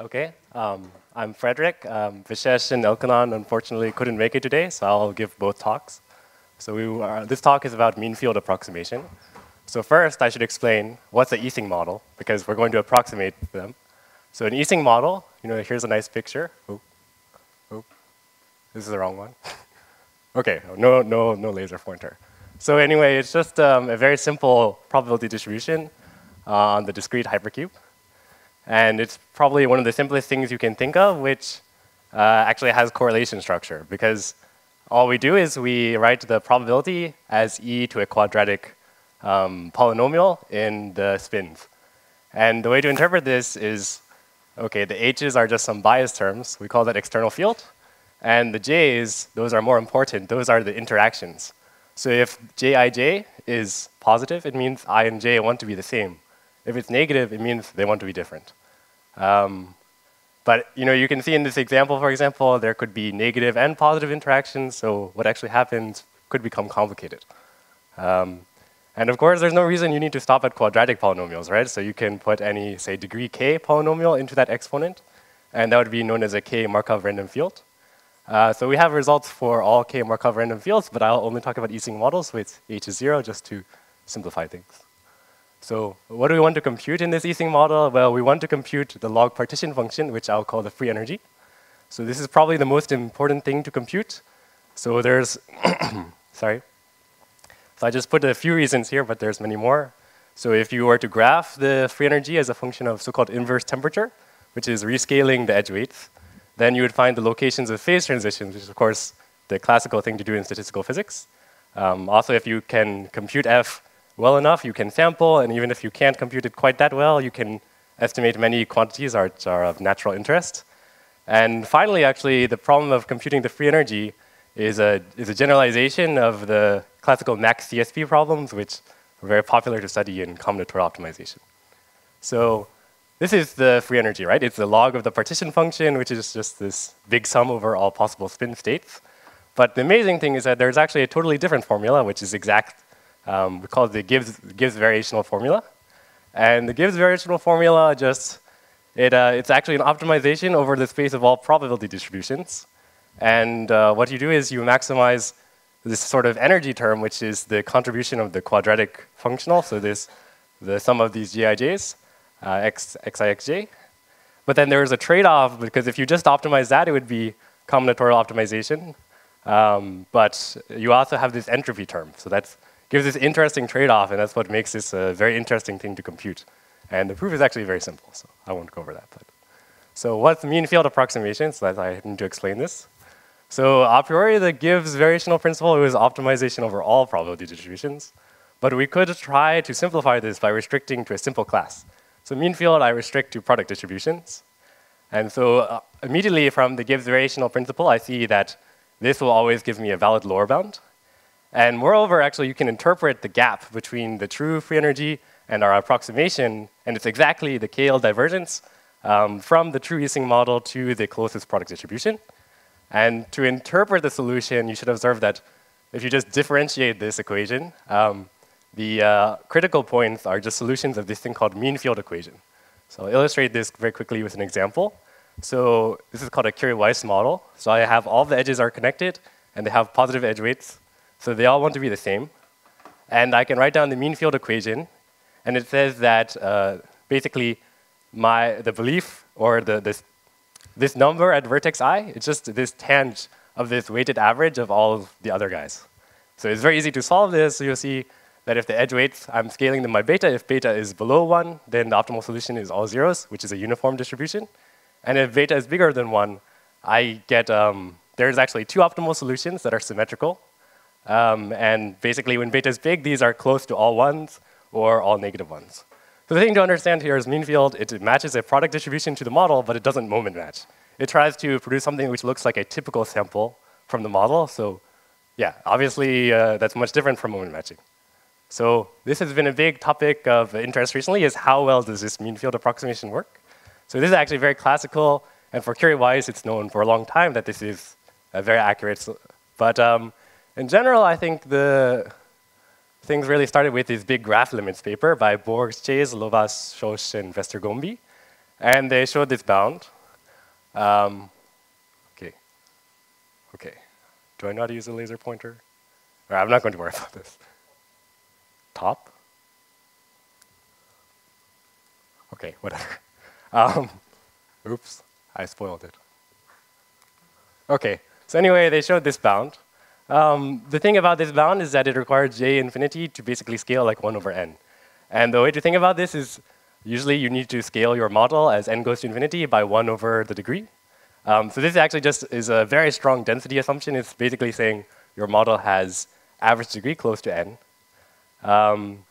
Okay, um, I'm Frederic. Um, Vishesh and Elchanan unfortunately couldn't make it today, so I'll give both talks. So we are, this talk is about mean field approximation. So first, I should explain what's an Ising model, because we're going to approximate them. So an Ising model, you know, here's a nice picture. Oh, oh, this is the wrong one. okay, no, no, no laser pointer. So anyway, it's just um, a very simple probability distribution uh, on the discrete hypercube. And it's probably one of the simplest things you can think of, which uh, actually has correlation structure, because all we do is we write the probability as e to a quadratic um, polynomial in the spins. And the way to interpret this is, okay, the h's are just some bias terms. We call that external field. And the j's, those are more important. Those are the interactions. So if jij is positive, it means i and j want to be the same. If it's negative, it means they want to be different. Um, but you know, you can see in this example, for example, there could be negative and positive interactions, so what actually happens could become complicated. Um, and of course, there's no reason you need to stop at quadratic polynomials, right? So you can put any, say, degree k polynomial into that exponent, and that would be known as a k Markov random field. Uh, so we have results for all k Markov random fields, but I'll only talk about Ising models with h is zero just to simplify things. So what do we want to compute in this Ising model? Well, we want to compute the log partition function, which I'll call the free energy. So this is probably the most important thing to compute. So there's, sorry. So I just put a few reasons here, but there's many more. So if you were to graph the free energy as a function of so-called inverse temperature, which is rescaling the edge weights, then you would find the locations of phase transitions, which is of course the classical thing to do in statistical physics. Um, also, if you can compute f well enough, you can sample, and even if you can't compute it quite that well, you can estimate many quantities that are of natural interest. And finally, actually, the problem of computing the free energy is a, is a generalization of the classical max CSP problems, which are very popular to study in combinatorial optimization. So this is the free energy, right? It's the log of the partition function, which is just this big sum over all possible spin states. But the amazing thing is that there's actually a totally different formula, which is exact um, we call it the Gibbs, Gibbs variational formula. And the Gibbs variational formula just, it, uh, it's actually an optimization over the space of all probability distributions. And uh, what you do is you maximize this sort of energy term, which is the contribution of the quadratic functional, so this, the sum of these gij's, uh, x, xi, But then there is a trade-off, because if you just optimize that, it would be combinatorial optimization. Um, but you also have this entropy term, so that's gives this interesting trade-off, and that's what makes this a very interesting thing to compute. And the proof is actually very simple, so I won't go over that. But. So what's mean field approximation? So that I need to explain this. So a priori, the Gibbs variational principle is optimization over all probability distributions. But we could try to simplify this by restricting to a simple class. So mean field, I restrict to product distributions. And so uh, immediately from the Gibbs variational principle, I see that this will always give me a valid lower bound. And moreover, actually, you can interpret the gap between the true free energy and our approximation, and it's exactly the KL divergence um, from the true Ising model to the closest product distribution. And to interpret the solution, you should observe that if you just differentiate this equation, um, the uh, critical points are just solutions of this thing called mean field equation. So I'll illustrate this very quickly with an example. So this is called a Curie-Weiss model. So I have all the edges are connected, and they have positive edge weights. So they all want to be the same. And I can write down the mean field equation, and it says that uh, basically my, the belief or the, this, this number at vertex i, it's just this tangent of this weighted average of all the other guys. So it's very easy to solve this. You'll see that if the edge weights, I'm scaling them by beta. If beta is below 1, then the optimal solution is all zeros, which is a uniform distribution. And if beta is bigger than 1, I get, um, there's actually two optimal solutions that are symmetrical. Um, and basically, when beta is big, these are close to all ones or all negative ones. So the thing to understand here is mean field, it matches a product distribution to the model, but it doesn't moment match. It tries to produce something which looks like a typical sample from the model. So yeah, obviously, uh, that's much different from moment matching. So this has been a big topic of interest recently, is how well does this mean field approximation work? So this is actually very classical, and for Curie-Weiss, it's known for a long time that this is a very accurate. But um, in general, I think the things really started with this big graph limits paper by Borgs, Chayes, Lovász, Sós, and Vesztergombi. And they showed this bound. Um, okay. Okay. Do I not use a laser pointer? Right, I'm not going to worry about this. Top? Okay, whatever. Um, oops, I spoiled it. Okay, so anyway, they showed this bound. Um, the thing about this bound is that it requires j infinity to basically scale like 1 over n. And the way to think about this is usually you need to scale your model as n goes to infinity by 1 over the degree. Um, so this actually just is a very strong density assumption. It's basically saying your model has average degree close to n. Um,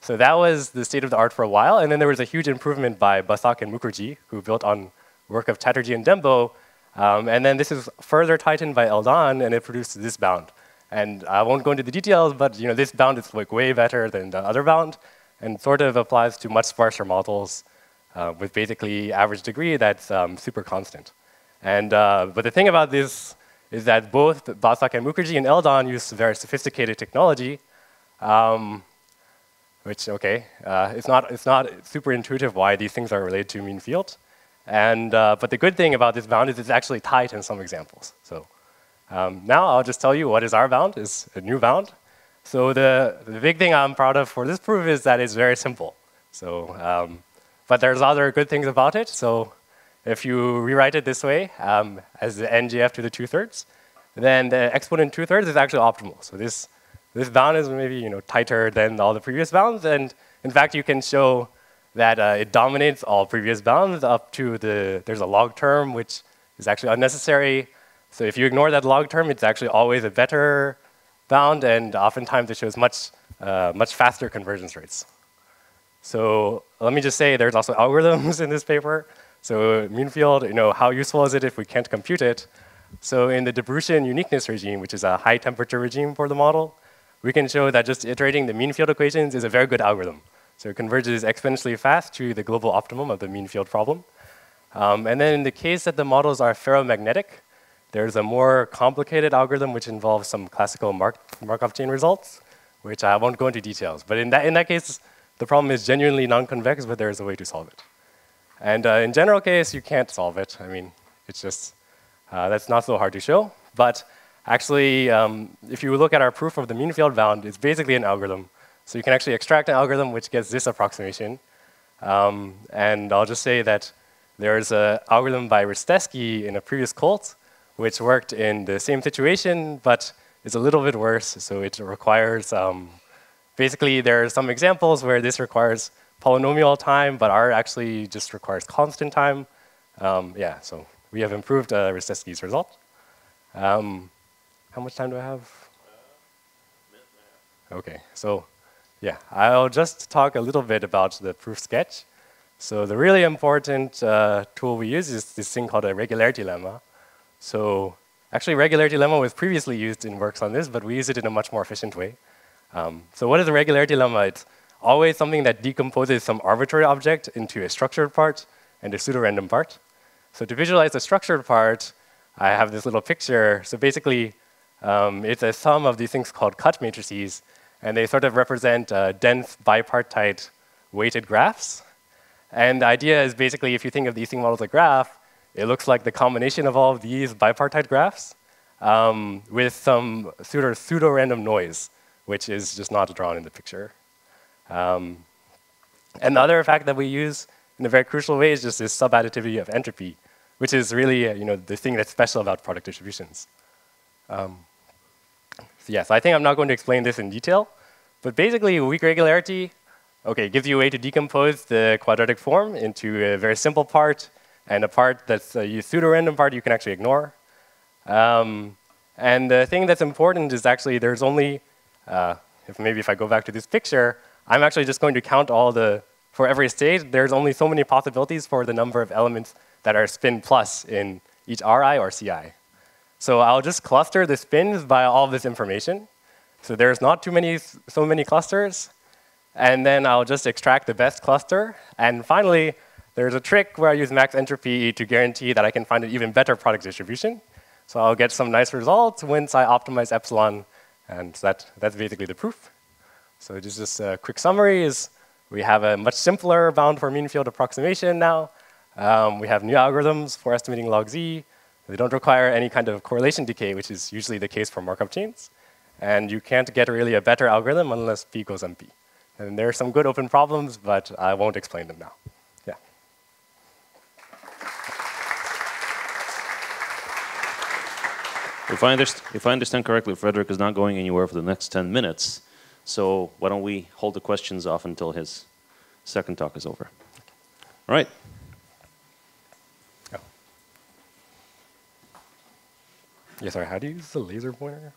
so that was the state of the art for a while. And then there was a huge improvement by Basak and Mukherjee, who built on work of Chatterjee and Dembo. Um, and then this is further tightened by Eldan, and it produces this bound. And I won't go into the details, but you know, this bound is like way better than the other bound, and sort of applies to much sparser models uh, with basically average degree that's um, super constant. And, uh, but the thing about this is that both Basak and Mukherjee and Eldan use very sophisticated technology, um, which, okay, uh, it's, not, it's not super intuitive why these things are related to mean field. And, uh, but the good thing about this bound is it's actually tight in some examples. So um, now I'll just tell you what is our bound, is a new bound. So the, the big thing I'm proud of for this proof is that it's very simple. So, um, but there's other good things about it. So if you rewrite it this way, um, as the NGF to the two-thirds, then the exponent two-thirds is actually optimal. So this, this bound is maybe you know, tighter than all the previous bounds, and in fact, you can show that uh, it dominates all previous bounds up to the, there's a log term, which is actually unnecessary. So if you ignore that log term, it's actually always a better bound, and oftentimes it shows much, uh, much faster convergence rates. So let me just say there's also algorithms in this paper. So mean field, you know, how useful is it if we can't compute it? So in the de uniqueness regime, which is a high temperature regime for the model, we can show that just iterating the mean field equations is a very good algorithm. So it converges exponentially fast to the global optimum of the mean field problem. Um, and then in the case that the models are ferromagnetic, there's a more complicated algorithm which involves some classical Mark Markov chain results, which I won't go into details. But in that, in that case, the problem is genuinely non-convex, but there's a way to solve it. And uh, in general case, you can't solve it. I mean, it's just, uh, that's not so hard to show. But actually, um, if you look at our proof of the mean field bound, it's basically an algorithm. So you can actually extract an algorithm which gets this approximation. Um, and I'll just say that there's an algorithm by Risteski in a previous Colt, which worked in the same situation, but is a little bit worse. So it requires, um, basically, there are some examples where this requires polynomial time, but R actually just requires constant time. Um, yeah, so we have improved uh, Risteski's result. Um, how much time do I have? Okay, so yeah, I'll just talk a little bit about the proof sketch. So the really important uh, tool we use is this thing called a regularity lemma. So actually, regularity lemma was previously used in works on this, but we use it in a much more efficient way. Um, so what is a regularity lemma? It's always something that decomposes some arbitrary object into a structured part and a pseudo-random part. So to visualize the structured part, I have this little picture. So basically, um, it's a sum of these things called cut matrices, and they sort of represent uh, dense bipartite weighted graphs. And the idea is basically, if you think of these thing models as a graph, it looks like the combination of all of these bipartite graphs um, with some pseudo, pseudo random noise, which is just not drawn in the picture. Um, and the other fact that we use in a very crucial way is just this subadditivity of entropy, which is really uh, you know, the thing that's special about product distributions. Um, yes, I think I'm not going to explain this in detail, but basically weak regularity okay, gives you a way to decompose the quadratic form into a very simple part and a part that's a pseudo-random part you can actually ignore. Um, and the thing that's important is actually there's only, uh, if maybe if I go back to this picture, I'm actually just going to count all the, for every state, there's only so many possibilities for the number of elements that are spin plus in each Ri or Ci. So I'll just cluster the spins by all this information. So there's not too many, so many clusters. And then I'll just extract the best cluster. And finally, there's a trick where I use max entropy to guarantee that I can find an even better product distribution. So I'll get some nice results once I optimize epsilon. And that, that's basically the proof. So just a quick summary is we have a much simpler bound for mean field approximation now. Um, we have new algorithms for estimating log z. They don't require any kind of correlation decay, which is usually the case for Markov chains. And you can't get really a better algorithm unless p goes on p. And there are some good open problems, but I won't explain them now. Yeah. If I, if I understand correctly, Frederic is not going anywhere for the next 10 minutes. So why don't we hold the questions off until his second talk is over? All right. Yeah, sorry, how do you use the laser pointer?